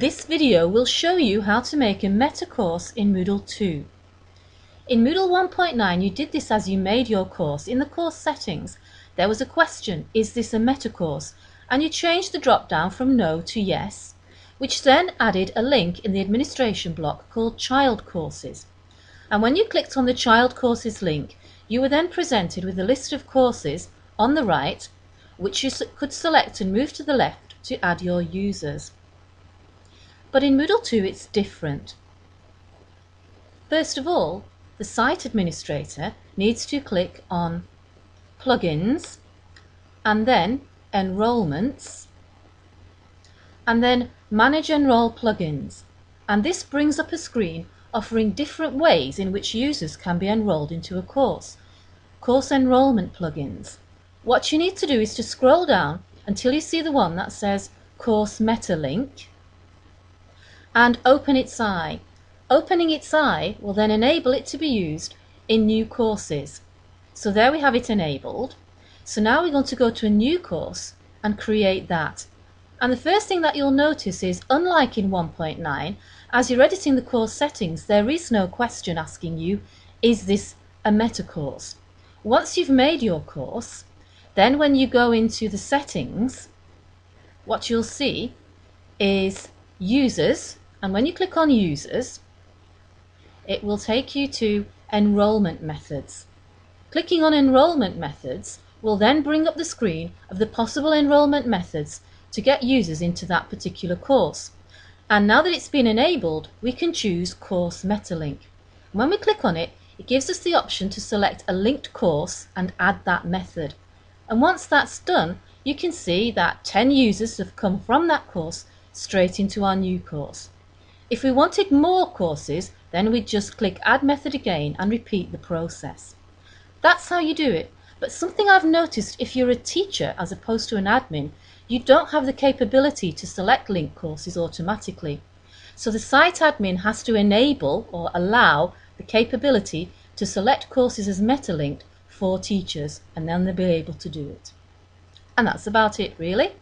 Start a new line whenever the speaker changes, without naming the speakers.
This video will show you how to make a meta course in Moodle 2. In Moodle 1.9 you did this as you made your course. In the course settings there was a question, is this a meta course? And you changed the drop down from no to yes, which then added a link in the administration block called child courses. And when you clicked on the child courses link you were then presented with a list of courses on the right which you could select and move to the left to add your users. But in Moodle 2 it's different. First of all, the site administrator needs to click on Plugins and then Enrolments and then Manage Enroll Plugins and this brings up a screen offering different ways in which users can be enrolled into a course. Course enrollment plugins. What you need to do is to scroll down until you see the one that says Course Meta Link and open its eye. Opening its eye will then enable it to be used in new courses. So there we have it enabled. So now we're going to go to a new course and create that. And the first thing that you'll notice is, unlike in 1.9, as you're editing the course settings, there is no question asking you, is this a meta course? Once you've made your course, then when you go into the settings, what you'll see is users, and when you click on users, it will take you to enrollment methods. Clicking on enrollment methods will then bring up the screen of the possible enrollment methods to get users into that particular course. And now that it's been enabled, we can choose Course Metalink. When we click on it, it gives us the option to select a linked course and add that method. And once that's done, you can see that 10 users have come from that course straight into our new course. If we wanted more courses, then we'd just click Add Method again and repeat the process. That's how you do it. But something I've noticed if you're a teacher as opposed to an admin, you don't have the capability to select link courses automatically. So the site admin has to enable or allow the capability to select courses as meta-linked for teachers and then they'll be able to do it. And that's about it really.